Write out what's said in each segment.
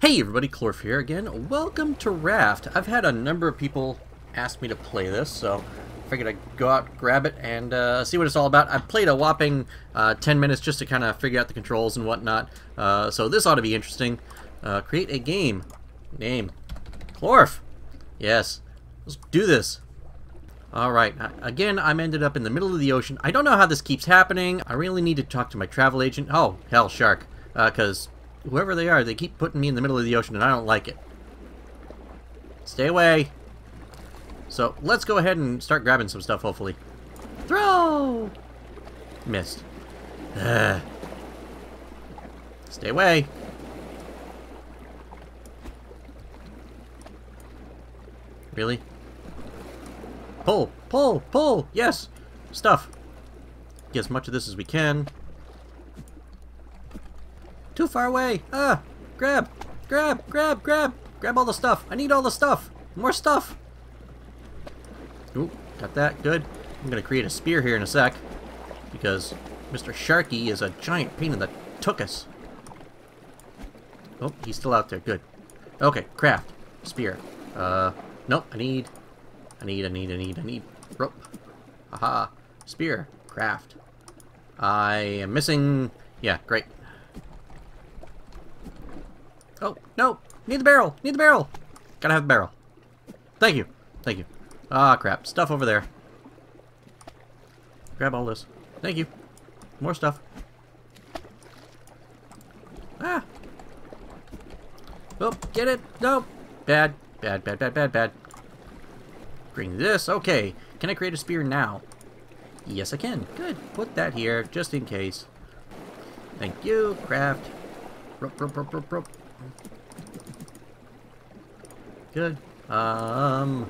Hey everybody, Klorf here again. Welcome to Raft. I've had a number of people ask me to play this, so I figured I'd go out, grab it, and uh, see what it's all about. I've played a whopping uh, 10 minutes just to kind of figure out the controls and whatnot, uh, so this ought to be interesting. Uh, create a game. Name. Klorf. Yes. Let's do this. Alright, again, I'm ended up in the middle of the ocean. I don't know how this keeps happening. I really need to talk to my travel agent. Oh, hell, shark. Because whoever they are, they keep putting me in the middle of the ocean and I don't like it. Stay away. So, let's go ahead and start grabbing some stuff, hopefully. Throw! Missed. Ugh. Stay away. Really? Pull! Pull! Pull! Yes! Stuff. Get as much of this as we can. Too far away! Ah! Grab! Grab! Grab! Grab! Grab all the stuff! I need all the stuff! More stuff! Ooh, got that. Good. I'm gonna create a spear here in a sec. Because Mr. Sharky is a giant pain in the tuchus. Oh, he's still out there. Good. Okay, craft. Spear. Uh, nope, I need I need, I need, I need, I need rope. Aha. Spear. Craft. I am missing... Yeah, great. Oh, no! Need the barrel! Need the barrel! Gotta have the barrel. Thank you. Thank you. Ah, crap. Stuff over there. Grab all this. Thank you. More stuff. Ah! Oh, get it! No! Bad. Bad, bad, bad, bad, bad. Bring this. Okay. Can I create a spear now? Yes, I can. Good. Put that here, just in case. Thank you. Craft. Rope, rope, rope, rope, rope. Good. Um...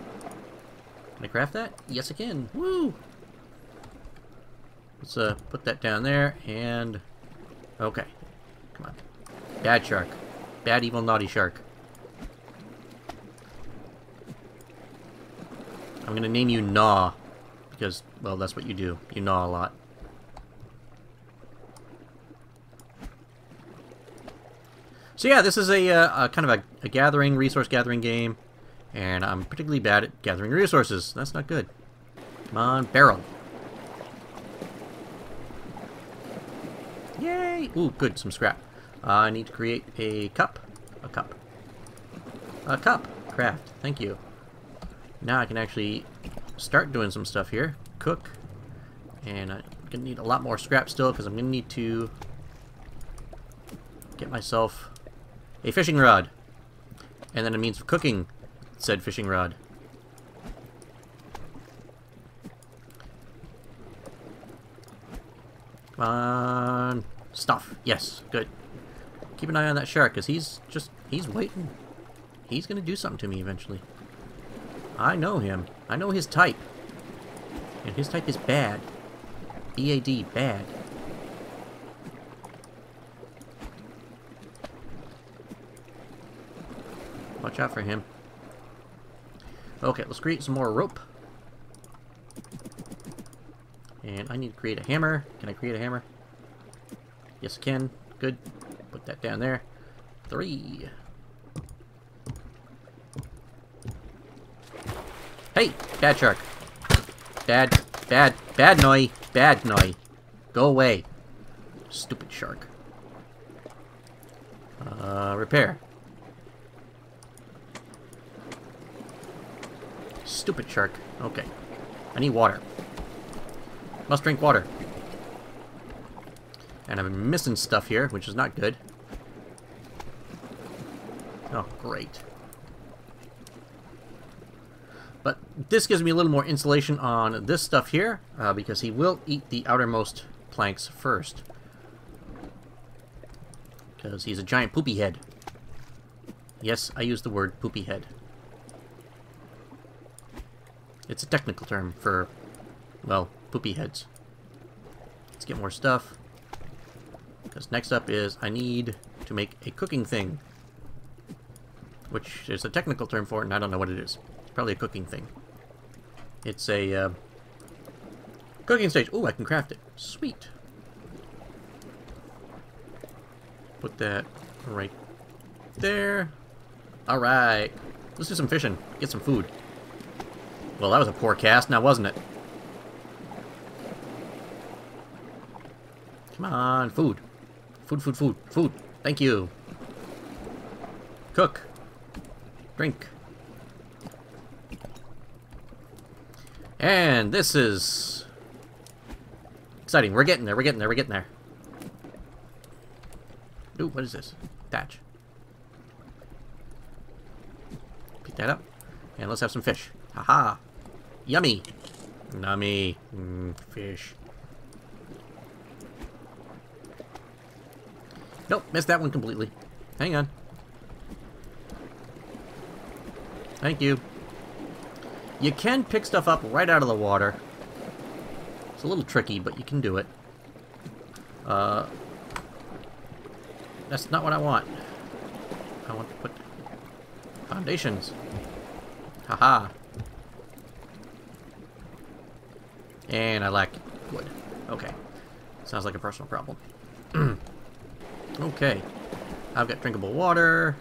Can I craft that? Yes, I can. Woo! Let's uh, put that down there, and... Okay. Come on. Bad shark. Bad, evil, naughty shark. I'm gonna name you Gnaw, because, well, that's what you do. You gnaw a lot. So yeah, this is a, uh, a kind of a, a, gathering, resource gathering game, and I'm particularly bad at gathering resources. That's not good. Come on, barrel. Yay! Ooh, good, some scrap. Uh, I need to create a cup. A cup. A cup. Craft. Thank you. Now I can actually start doing some stuff here. Cook. And I'm going to need a lot more scrap still because I'm going to need to get myself a fishing rod. And then a means of cooking said fishing rod. On. Stuff. Yes. Good. Keep an eye on that shark because he's just, he's waiting. He's going to do something to me eventually. I know him. I know his type. And his type is bad. B-A-D, bad. Watch out for him. Okay, let's create some more rope. And I need to create a hammer. Can I create a hammer? Yes, I can. Good. Put that down there. Three. Hey, bad shark. Bad, bad, bad noi, bad noi. Go away. Stupid shark. Uh, repair. Stupid shark. Okay. I need water. Must drink water. And I'm missing stuff here, which is not good. Oh, great. But this gives me a little more insulation on this stuff here, uh, because he will eat the outermost planks first. Because he's a giant poopy head. Yes, I use the word poopy head. It's a technical term for, well, poopy heads. Let's get more stuff. Because next up is I need to make a cooking thing. Which is a technical term for it, and I don't know what it is. Probably a cooking thing. It's a uh, cooking stage. Oh, I can craft it. Sweet. Put that right there. Alright. Let's do some fishing. Get some food. Well, that was a poor cast now, wasn't it? Come on, food. Food, food, food, food. Thank you. Cook. Drink. And this is... Exciting. We're getting there, we're getting there, we're getting there. Ooh, what is this? Thatch. Pick that up. And let's have some fish. Haha. -ha. Yummy. Nummy. Mm, fish. Nope, missed that one completely. Hang on. Thank you. You can pick stuff up right out of the water. It's a little tricky, but you can do it. Uh, that's not what I want. I want to put foundations. Haha. -ha. And I lack wood. Okay. Sounds like a personal problem. okay. I've got drinkable water.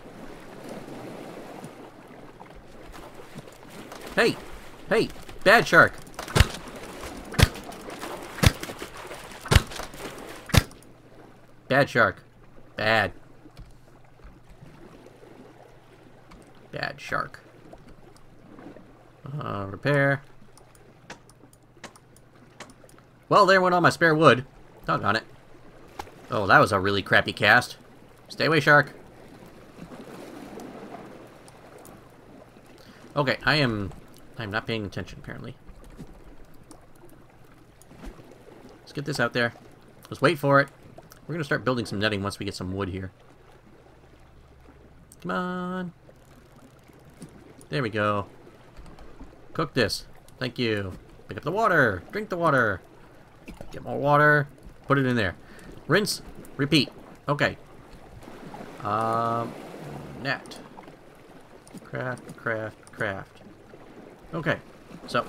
Hey! Hey! Bad shark! Bad shark. Bad. Bad shark. Uh, repair. Well, there went all my spare wood. Doggone it. Oh, that was a really crappy cast. Stay away, shark. Okay, I am... I'm not paying attention, apparently. Let's get this out there. Let's wait for it. We're going to start building some netting once we get some wood here. Come on. There we go. Cook this. Thank you. Pick up the water. Drink the water. Get more water. Put it in there. Rinse. Repeat. Okay. Um, net. Craft, craft, craft. Okay. So.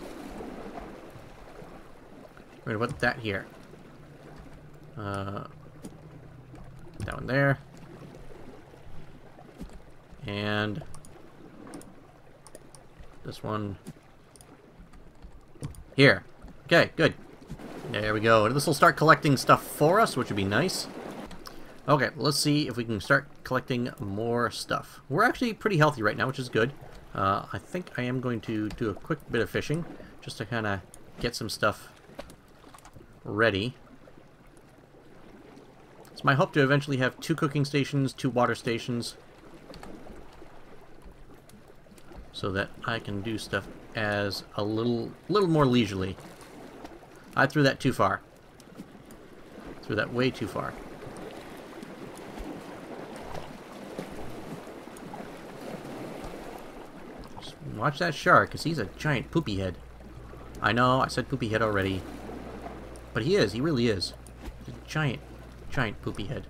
We're going to put that here. Uh, down there. And this one here. Okay, good. There we go. This will start collecting stuff for us, which would be nice. Okay, let's see if we can start collecting more stuff. We're actually pretty healthy right now, which is good. Uh, I think I am going to do a quick bit of fishing, just to kind of get some stuff ready. It's my hope to eventually have two cooking stations, two water stations, so that I can do stuff as a little, little more leisurely. I threw that too far. Threw that way too far. Just watch that shark, because he's a giant poopy head. I know, I said poopy head already. But he is, he really is. A giant Giant poopy head.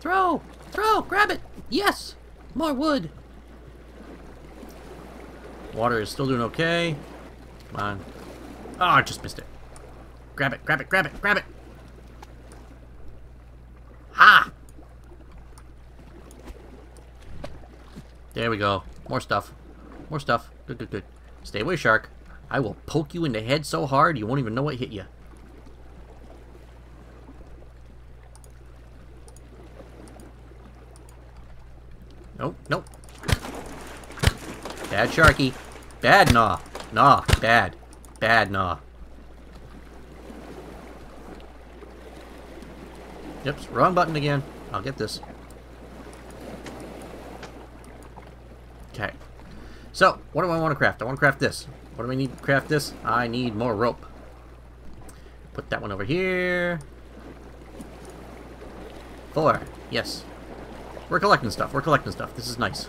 Throw! Throw! Grab it! Yes! More wood! Water is still doing okay. Come on. Oh, I just missed it. Grab it, grab it, grab it, grab it! Ha! There we go. More stuff. More stuff. Good, good, good. Stay away, shark. I will poke you in the head so hard you won't even know what hit you. Nope, nope. Bad Sharky. Bad Gnaw. Gnaw. Bad. Bad Gnaw. Yep, wrong button again. I'll get this. Okay. So, what do I want to craft? I want to craft this. What do I need to craft this? I need more rope. Put that one over here. Four. Yes. We're collecting stuff. We're collecting stuff. This is nice.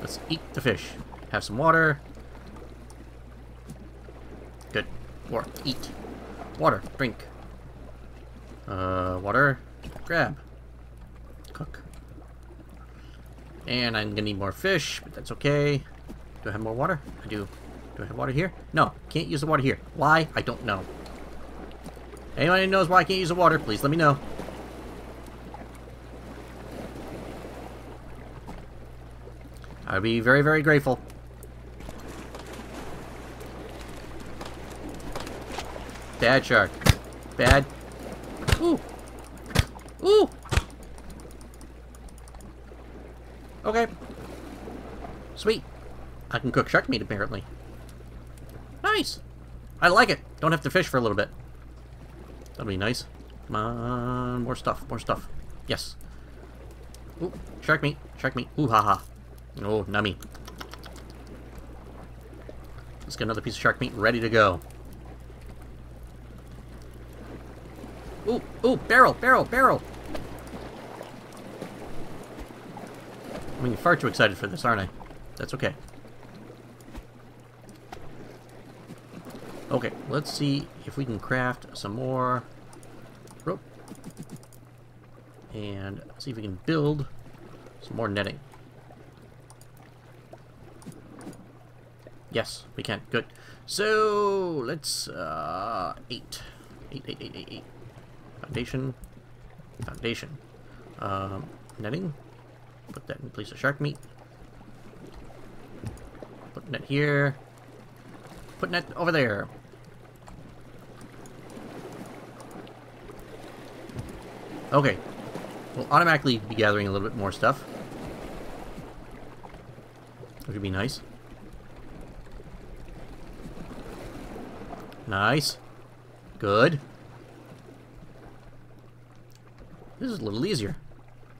Let's eat the fish. Have some water. Good. Or eat. Water. Drink. Uh, water. Grab. Cook. And I'm gonna need more fish, but that's okay. Do I have more water? I do. Do I have water here? No, can't use the water here. Why? I don't know. Anyone who knows why I can't use the water, please let me know. I'd be very, very grateful. Bad shark. Bad. Ooh. Ooh. Okay. Sweet. I can cook shark meat, apparently. Nice. I like it. Don't have to fish for a little bit. That'll be nice. Come on. More stuff. More stuff. Yes. Ooh. Shark meat. Shark meat. Ooh, haha. Ha. Oh, nummy. Let's get another piece of shark meat ready to go. Ooh, ooh, barrel, barrel, barrel! I'm getting far too excited for this, aren't I? That's okay. Okay, let's see if we can craft some more rope. And see if we can build some more netting. Yes, we can. Good. So, let's, uh, eight. Eight, eight, eight, eight, eight. Foundation. Foundation. Um, netting. Put that in place of shark meat. Putting net here. Putting net over there. Okay. We'll automatically be gathering a little bit more stuff. Which would be nice. Nice. Good. This is a little easier.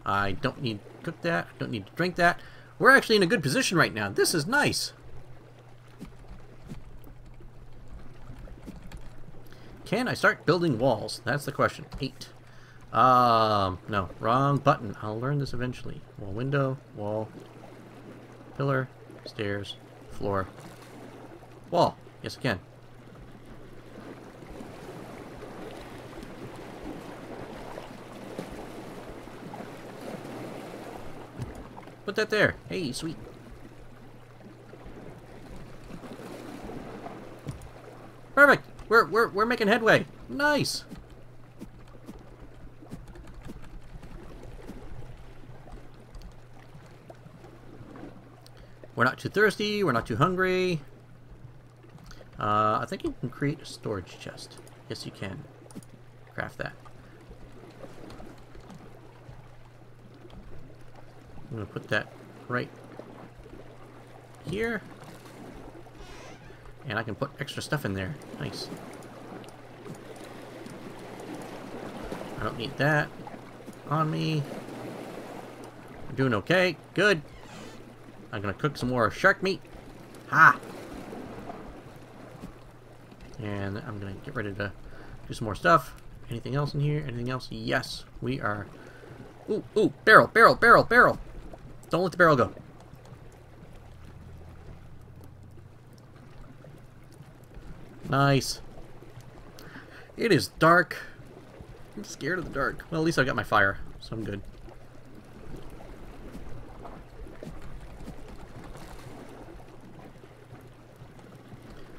I don't need cook that. I don't need to drink that. We're actually in a good position right now. This is nice. Can I start building walls? That's the question. Eight. Um, no. Wrong button. I'll learn this eventually. Wall window, wall, pillar, stairs, floor, wall. Yes, I can. Put that there. Hey, sweet. Perfect. We're we're we're making headway. Nice. We're not too thirsty. We're not too hungry. Uh, I think you can create a storage chest. Yes, you can. Craft that. I'm to put that right here. And I can put extra stuff in there. Nice. I don't need that on me. I'm doing okay. Good. I'm to cook some more shark meat. Ha! And I'm to get ready to do some more stuff. Anything else in here? Anything else? Yes, we are. Ooh, ooh, barrel, barrel, barrel, barrel. Don't let the barrel go. Nice. It is dark. I'm scared of the dark. Well, at least I got my fire, so I'm good.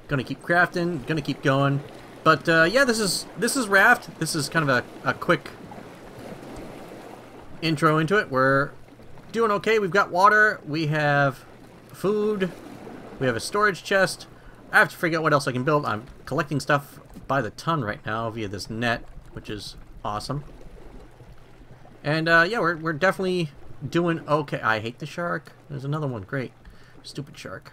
Gonna keep crafting, gonna keep going. But uh, yeah, this is this is Raft. This is kind of a, a quick intro into it. We're doing okay. We've got water. We have food. We have a storage chest. I have to figure out what else I can build. I'm collecting stuff by the ton right now via this net, which is awesome. And uh, yeah, we're, we're definitely doing okay. I hate the shark. There's another one. Great. Stupid shark.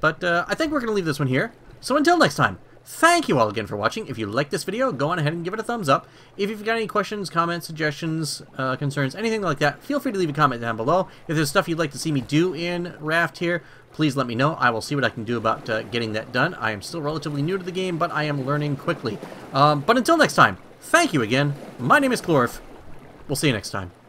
But uh, I think we're going to leave this one here. So until next time, Thank you all again for watching. If you like this video, go on ahead and give it a thumbs up. If you've got any questions, comments, suggestions, uh, concerns, anything like that, feel free to leave a comment down below. If there's stuff you'd like to see me do in Raft here, please let me know. I will see what I can do about uh, getting that done. I am still relatively new to the game, but I am learning quickly. Um, but until next time, thank you again. My name is Klorf. We'll see you next time.